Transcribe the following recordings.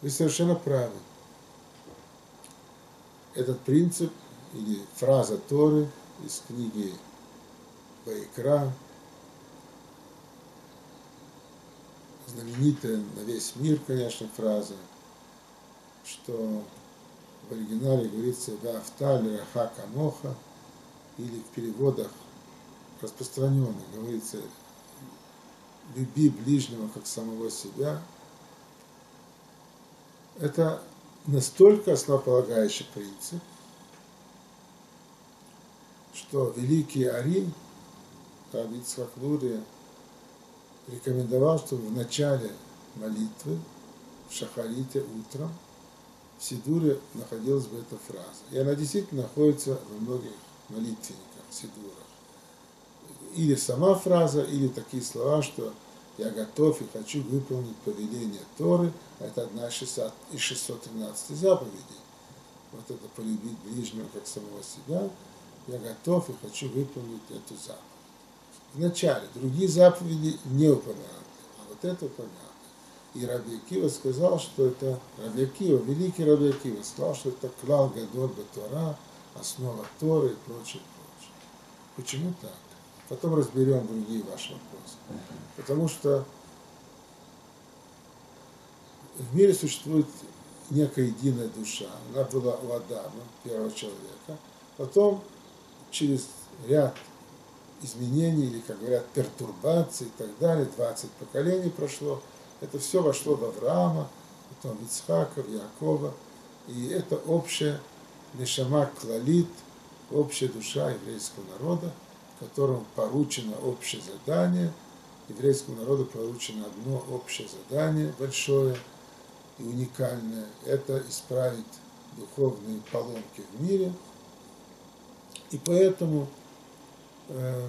Вы совершенно правы. Этот принцип или фраза Торы из книги Вайкра, знаменитая на весь мир, конечно, фраза, что в оригинале говорится «Вафталь раха камоха» или в переводах распространенных говорится «люби ближнего, как самого себя». Это настолько основополагающий принцип, что великий Ари, Раби Ицхак Лурия, рекомендовал, чтобы в начале молитвы, в Шахарите утром, в Сидуре находилась бы эта фраза. И она действительно находится во многих молитвенниках, Сидурах. Или сама фраза, или такие слова, что я готов и хочу выполнить повеление Торы, это одна из 613 заповедей. Вот это полюбить ближнего как самого себя, я готов и хочу выполнить эту заповедь. Вначале другие заповеди не упомянуты, а вот это упомянуто. И Раби Акива сказал, что это Раби Акива, великий Раби Акива, сказал, что это клал Гадоль Батора, основа Торы и прочее, прочее. Почему так? Потом разберем другие ваши вопросы. Потому что в мире существует некая единая душа. Она была у Адама, первого человека. Потом через ряд изменений, или, как говорят, пертурбаций и так далее, 20 поколений прошло, это все вошло в Авраама, потом в Ицхака, в Якова, и это общая Нешама Клалит, общая душа еврейского народа, которому поручено общее задание, еврейскому народу поручено одно общее задание большое и уникальное, это исправить духовные поломки в мире. И поэтому, э,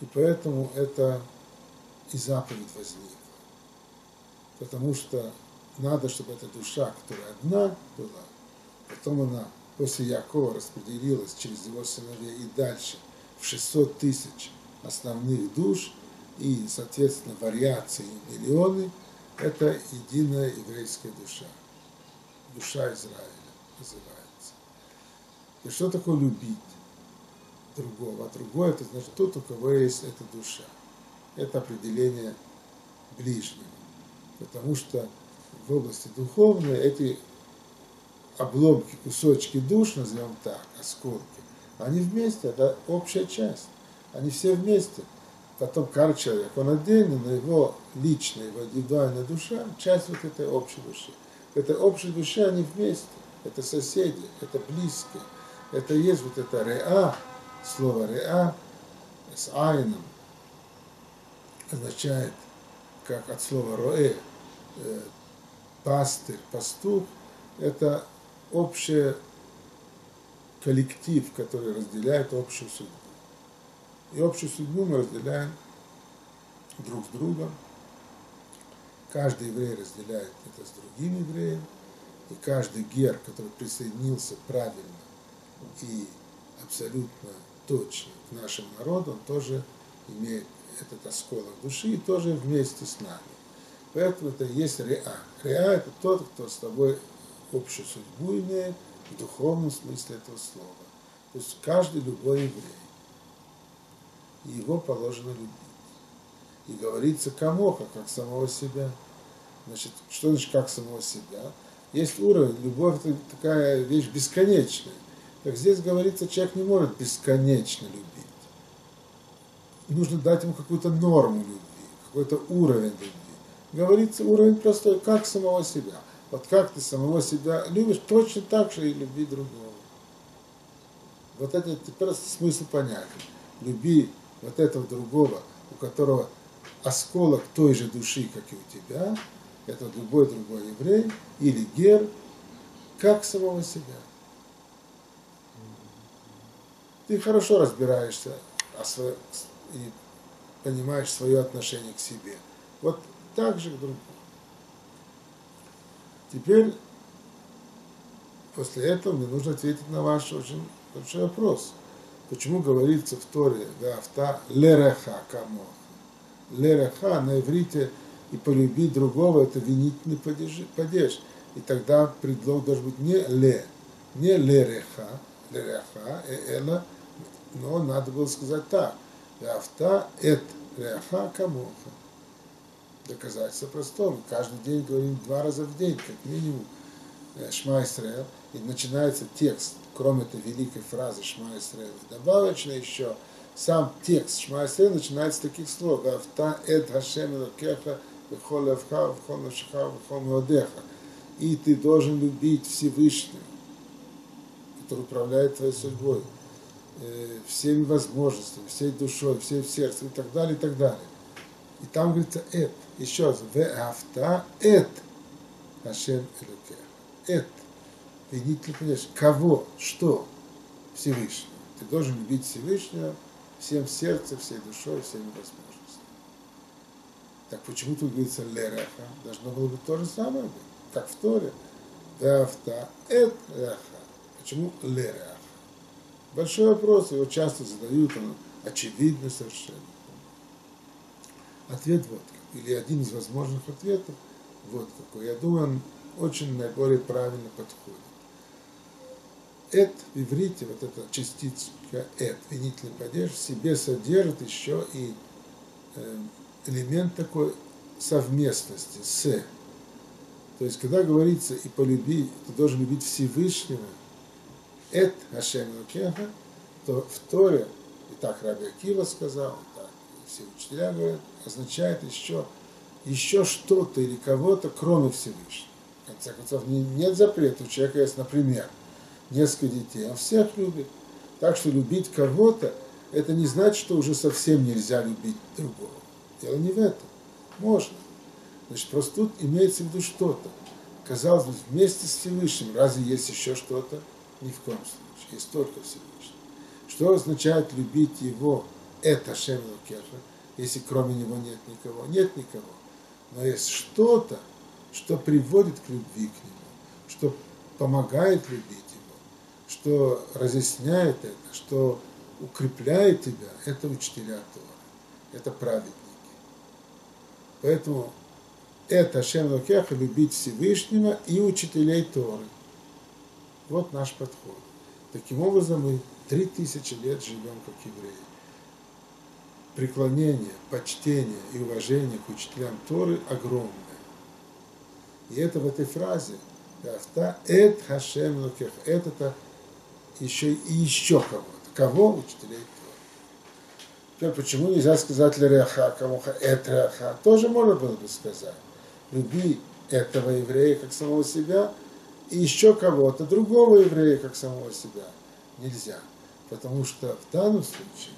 и поэтому это и заповедь возникла. Потому что надо, чтобы эта душа, которая одна была, потом она после Якова распределилась через его сыновей и дальше в 600 тысяч основных душ и, соответственно, вариации миллионы, это единая еврейская душа. Душа Израиля называется. И что такое любить другого? А другое, это значит тот, у кого есть эта душа это определение ближнего. Потому что в области духовной эти обломки, кусочки душ, назовем так, осколки, они вместе, это общая часть. Они все вместе. Потом каждый человек, он отдельно, но его личная, его индивидуальная душа, часть вот этой общей души. В этой общей душе они вместе. Это соседи, это близкие. Это есть вот это реа, слово реа с айном, означает, как от слова роэ, э, пастырь, пастух, это общий коллектив, который разделяет общую судьбу. И общую судьбу мы разделяем друг с другом. Каждый еврей разделяет это с другим евреем. И каждый гер, который присоединился правильно и абсолютно точно к нашему народу, он тоже имеет этот осколок души и тоже вместе с нами. Поэтому это есть Реа. Реа – это тот, кто с тобой общую судьбу имеет в духовном смысле этого слова. То есть каждый любой еврей. Его положено любить. И говорится камоха, как самого себя. Значит, что значит как самого себя? Есть уровень, любовь это такая вещь бесконечная. Так здесь говорится, человек не может бесконечно любить нужно дать ему какую-то норму любви, какой-то уровень любви. Говорится уровень простой, как самого себя. Вот как ты самого себя любишь, точно так же и люби другого. Вот это теперь смысл понятен. Люби вот этого другого, у которого осколок той же души, как и у тебя, это любой другой еврей или гер, как самого себя. Ты хорошо разбираешься о своем, и понимаешь свое отношение к себе. Вот так же к другому. Теперь, после этого мне нужно ответить на ваш очень большой вопрос. Почему говорится в Торе, да, авта лереха камо. Лереха на иврите и полюбить другого, это винительный падеж. И тогда предлог должен быть не ле, не лереха, лереха, эла, но надо было сказать так. Авта эт реха камоха. Доказательство простое. Каждый день говорим два раза в день, как минимум. Э, Шма Исраэл. И начинается текст, кроме этой великой фразы Шма Исраэл. Добавочно еще сам текст Шма Исраэл начинается с таких слов. Авта эт хашем элокеха вихол левха, вихол навшиха, вихол меодеха и ты должен любить Всевышнего, который управляет твоей судьбой, э, всеми возможностями, всей душой, всей сердцем и так далее, и так далее. И там говорится «эт». Еще раз. «Ве авта эт Ашем Элюкех». «Эт». Винитель, понимаешь, кого, что Всевышнего. Ты должен любить Всевышнего всем сердцем, всей душой, всеми возможностями. Так почему тут говорится «лереха»? Должно было быть то же самое как в Торе, Веавта эт реаха. Почему ле реаха? Большой вопрос, его часто задают, он очевидно совершенно. Ответ вот или один из возможных ответов вот какой. Я думаю, он очень наиболее правильно подходит. Эт в иврите, вот эта частичка эт, винительный падеж, в себе содержит еще и э, элемент такой совместности с то есть, когда говорится и полюби, ты должен любить Всевышнего, это Хашем Лукеха, то в Торе, и так Раби Акива сказал, и так все учителя говорят, означает еще, еще что-то или кого-то, кроме Всевышнего. В конце концов, нет запрета, у человека есть, например, несколько детей, он всех любит. Так что любить кого-то, это не значит, что уже совсем нельзя любить другого. Дело не в этом. Можно. Значит, просто тут имеется в виду что-то. Казалось бы, вместе с Всевышним, разве есть еще что-то? Ни в коем случае, есть только Всевышний. Что означает любить Его, это Шем если кроме Него нет никого? Нет никого. Но есть что-то, что приводит к любви к Нему, что помогает любить Его, что разъясняет это, что укрепляет тебя, это учителя Тора, это праведники. Поэтому это Шем Лукеха, любить Всевышнего и учителей Торы. Вот наш подход. Таким образом, мы три тысячи лет живем как евреи. Преклонение, почтение и уважение к учителям Торы огромное. И это в этой фразе Гафта эт Хашем Лукех. Это-то еще и еще кого-то. Кого? Учителей Торы. Теперь, почему нельзя сказать Лереха, кому эт Реха? Тоже можно было бы сказать люби этого еврея как самого себя, и еще кого-то, другого еврея как самого себя. Нельзя. Потому что в данном случае,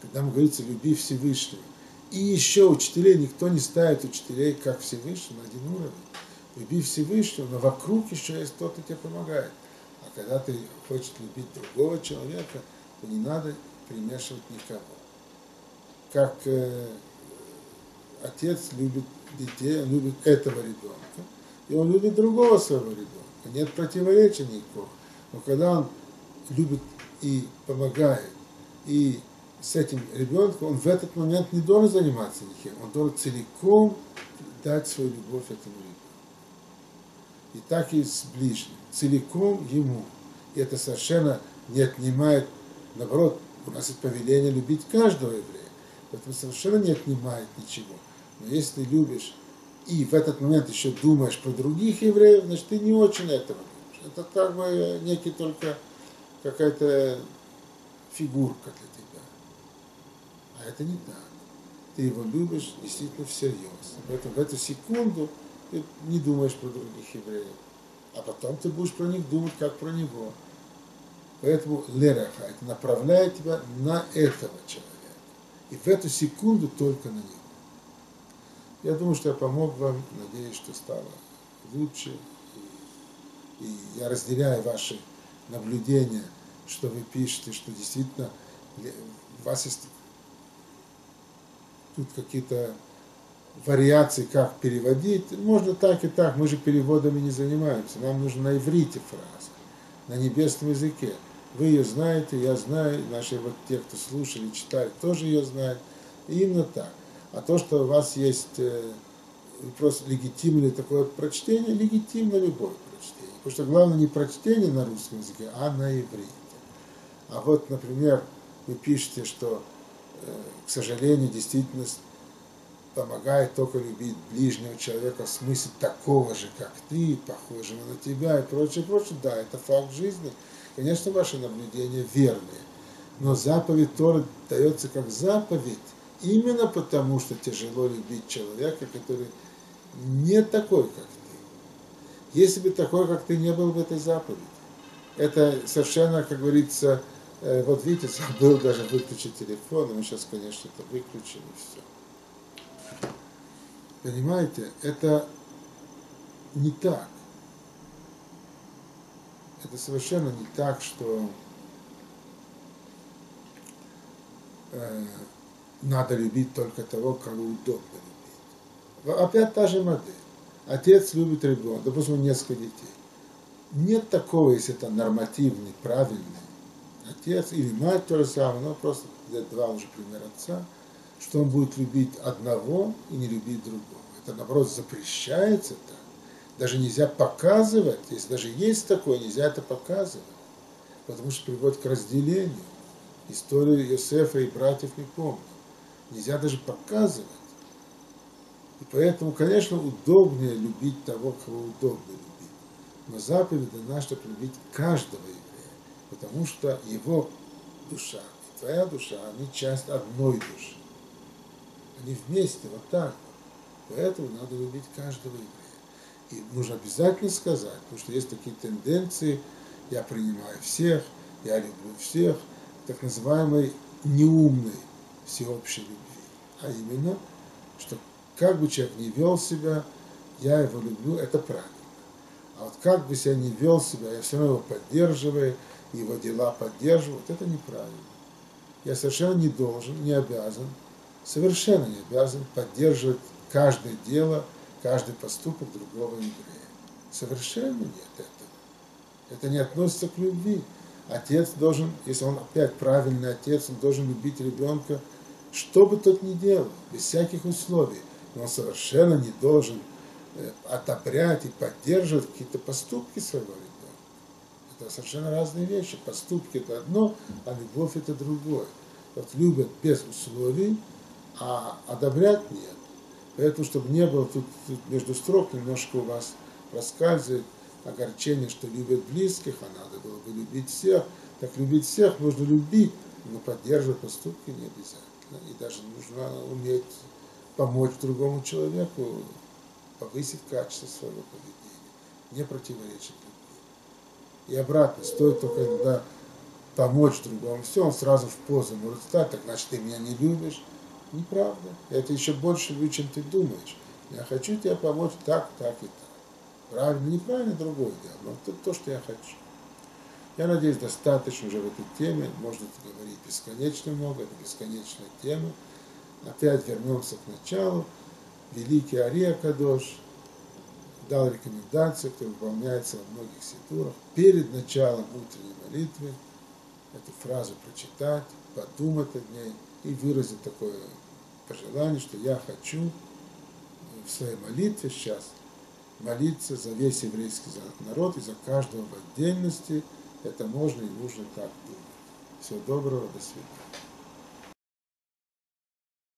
когда говорится «люби Всевышнего», и еще учителей, никто не ставит учителей как Всевышнего на один уровень. Люби Всевышнего, но вокруг еще есть кто, кто тебе помогает. А когда ты хочешь любить другого человека, то не надо примешивать никого. Как э, отец любит детей, он любит этого ребенка, и он любит другого своего ребенка. Нет противоречия никакого. Но когда он любит и помогает, и с этим ребенком, он в этот момент не должен заниматься никем, он должен целиком дать свою любовь этому ребенку. И так и с ближним, целиком ему. И это совершенно не отнимает, наоборот, у нас есть повеление любить каждого еврея. Поэтому совершенно не отнимает ничего. Но если любишь и в этот момент еще думаешь про других евреев, значит, ты не очень этого любишь. Это как бы некий только какая-то фигурка для тебя. А это не так. Ты его любишь действительно всерьез. Поэтому в эту секунду ты не думаешь про других евреев. А потом ты будешь про них думать, как про него. Поэтому лераха, это направляет тебя на этого человека. И в эту секунду только на него. Я думаю, что я помог вам, надеюсь, что стало лучше. И, и я разделяю ваши наблюдения, что вы пишете, что действительно у вас есть тут какие-то вариации, как переводить. Можно так и так, мы же переводами не занимаемся. Нам нужно на иврите фраза, на небесном языке. Вы ее знаете, я знаю, наши вот те, кто слушали, читали, тоже ее знают. И именно так. А то, что у вас есть э, просто легитимное такое прочтение, легитимно любое прочтение. Потому что главное не прочтение на русском языке, а на иврите. А вот, например, вы пишете, что, к сожалению, действительность помогает только любить ближнего человека в смысле такого же, как ты, похожего на тебя и прочее, прочее. Да, это факт жизни. Конечно, ваши наблюдения верные. Но заповедь Торы дается как заповедь именно потому, что тяжело любить человека, который не такой, как ты. Если бы такой, как ты, не был в этой заповеди. Это совершенно, как говорится, э, вот видите, забыл даже выключить телефон, мы сейчас, конечно, это выключим и все. Понимаете, это не так. Это совершенно не так, что э, надо любить только того, кого удобно любить. Опять та же модель. Отец любит ребенка, допустим, несколько детей. Нет такого, если это нормативный, правильный отец или мать то же самое, но просто два уже пример отца, что он будет любить одного и не любить другого. Это, наоборот, запрещается так. Даже нельзя показывать, если даже есть такое, нельзя это показывать, потому что приводит к разделению. Историю Иосифа и братьев не помню. Нельзя даже показывать. И поэтому, конечно, удобнее любить того, кого удобно любить. Но заповедь дана, чтобы любить каждого еврея, потому что его душа и твоя душа, они часть одной души. Они вместе, вот так. Поэтому надо любить каждого еврея. И нужно обязательно сказать, потому что есть такие тенденции, я принимаю всех, я люблю всех, так называемой неумной всеобщей любви. А именно, что как бы человек не вел себя, я его люблю, это правильно. А вот как бы себя не вел себя, я все равно его поддерживаю, его дела поддерживаю, вот это неправильно. Я совершенно не должен, не обязан, совершенно не обязан поддерживать каждое дело, каждый поступок другого еврея. Совершенно нет этого. Это не относится к любви. Отец должен, если он опять правильный отец, он должен любить ребенка, что бы тот ни делал, без всяких условий. Но он совершенно не должен э, одобрять и поддерживать какие-то поступки своего ребенка. Это совершенно разные вещи. Поступки это одно, а любовь это другое. Вот любят без условий, а одобрять нет. Поэтому, чтобы не было тут, тут между строк немножко у вас проскальзывает огорчение, что любят близких, а надо было бы любить всех. Так любить всех нужно любить, но поддерживать поступки не обязательно. И даже нужно уметь помочь другому человеку повысить качество своего поведения, не противоречить. И обратно, стоит только иногда помочь другому, все, он сразу в позу может стать, так значит ты меня не любишь. Неправда. Это еще больше люблю, чем ты думаешь. Я хочу тебе помочь так, так и так. Правильно, неправильно, другое дело. Но это то, что я хочу. Я надеюсь, достаточно уже в этой теме. Можно говорить бесконечно много, это бесконечная тема. Опять вернемся к началу. Великий Ария Кадош дал рекомендацию, которая выполняется во многих ситурах. Перед началом утренней молитвы эту фразу прочитать, подумать о ней и выразить такое пожелание, что я хочу в своей молитве сейчас молиться за весь еврейский народ и за каждого в отдельности. Это можно и нужно так думать. Всего доброго, до свидания.